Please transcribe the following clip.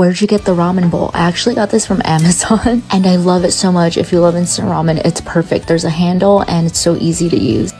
Where'd you get the ramen bowl? I actually got this from Amazon and I love it so much. If you love instant ramen, it's perfect. There's a handle and it's so easy to use.